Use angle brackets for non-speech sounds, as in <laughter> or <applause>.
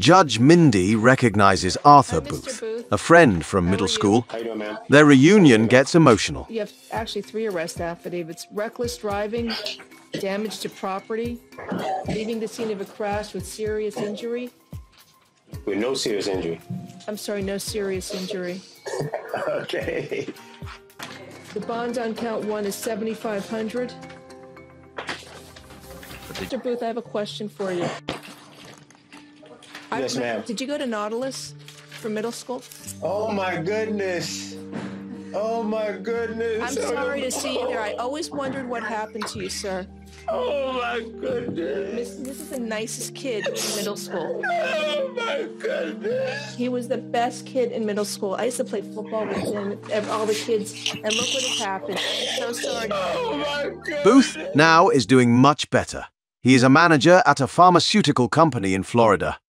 Judge Mindy recognizes Arthur Hi, Booth, Booth. a friend from How middle school. How you doing, ma'am? Their reunion gets emotional. You have actually three arrest affidavits reckless driving, damage to property, leaving the scene of a crash with serious injury. With no serious injury. I'm sorry, no serious injury. <laughs> Okay. The bond on count one is 7,500. Mr. Booth, I have a question for you. I Yes, remember- ma'am. Did you go to Nautilus for middle school? Oh my goodness. Oh my goodness. I'm sorry to see you there. I <laughs> always wondered what happened to you, sir. Oh my goodness. This, this is the nicest kid in middle school. <laughs> Oh my goodness. He was the best kid in middle school. I used to play football with him, and all the kids, and look what has happened. I'm so sorry. Oh my goodness. Booth now is doing much better. He is a manager at a pharmaceutical company in Florida.